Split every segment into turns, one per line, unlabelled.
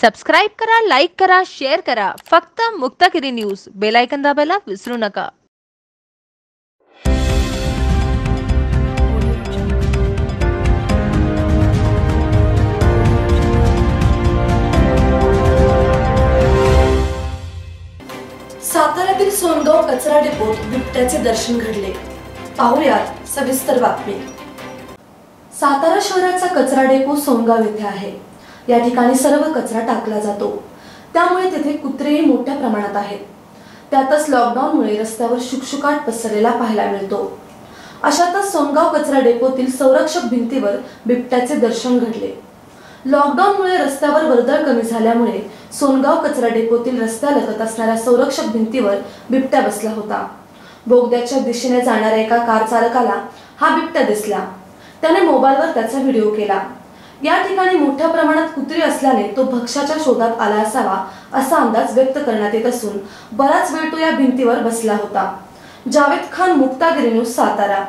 Subscribe करा like करा share करा. फक्त मुक्तागिरी न्यूज. बेलायकन दाबायला विसरू नका.
साताऱ्यातील सोनगाव कचरा डेपोत बिबट्याचे दर्शन घडले. पाहुयात सविस्तर बातमी. सातारा शहराचा कचरा डेपो सोनगाव येथे आहे. या ठिकाणी सर्व कचरा टाकला जातो. त्यामुळे तेथे कुत्रेही मोठ्या प्रमाणात आहेत. त्यातच लॉकडाऊनमुळे रस्त्यावर शुकशुकाट पसरलेला पाहायला मिळतो. अशातच सोनगाव कचरा डेपोतील संरक्षक भिंतीवर बिबट्याचे दर्शन घडले. लॉकडाऊनमुळे रस्त्यावर वर्दळ कमी झाल्यामुळे सोनगाव कचरा डेपोतील रस्त्यालगत असणाऱ्या संरक्षक भिंतीवर बिबट्या बसला होता. बोगद्याच्या दिशेने जाणाऱ्या एका कार चालकाला हा बिबट्या दिसला. त्याने मोबाईलवर त्याचा व्हिडिओ केला. या ठिकाणी मोठ्या प्रमाणात कुत्री असल्याने तो भक्ष्याच्या शोधात आला असावा असा अंदाज व्यक्त करण्यात येत असून बराच वेळ तो या भिंतीवर बसला होता. जावेद खान मुक्तागिरी न्यूज सातारा.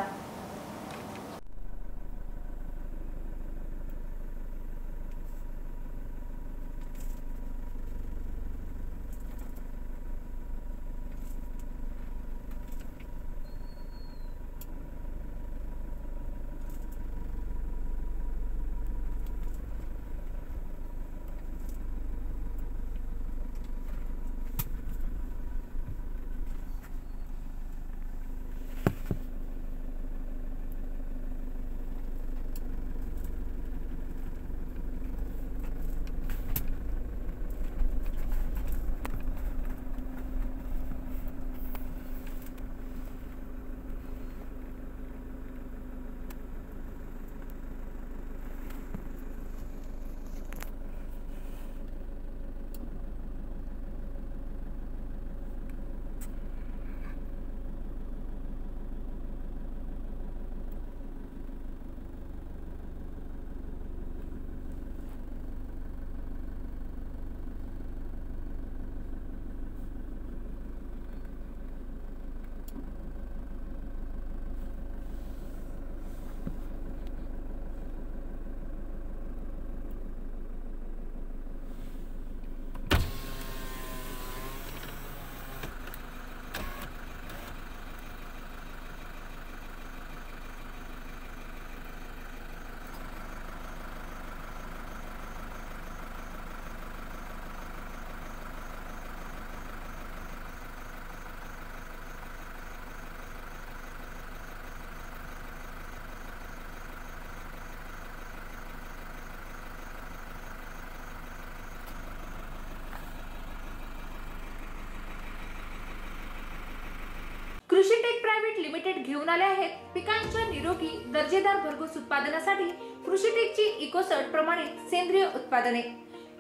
कृषी टेक प्रायव्हेट लिमिटेड घेऊन आले आहेत. पिकांच्या निरोगी दर्जेदार भरघोस उत्पादनासाठी कृषी टेकची इकोसर्ट प्रमाणित सेंद्रिय उत्पादने.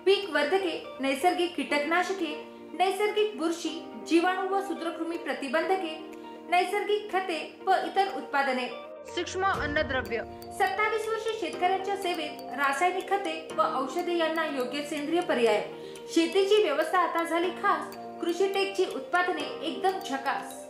पीक वर्धके नैसर्गिक कीटकनाशके नैसर्गिक बुरशी जीवाणू व सूत्रकृमी प्रतिबंधके नैसर्गिक खते व इतर उत्पादने. सूक्ष्म अन्नद्रव्य. सत्तावीस वर्ष शेतकऱ्यांच्या सेवेत रासायनिक खते व औषधे यांना योग्य सेंद्रिय पर्याय. शेतीची व्यवस्था आता झाली खास. कृषी टेकची उत्पादने एकदम झकास.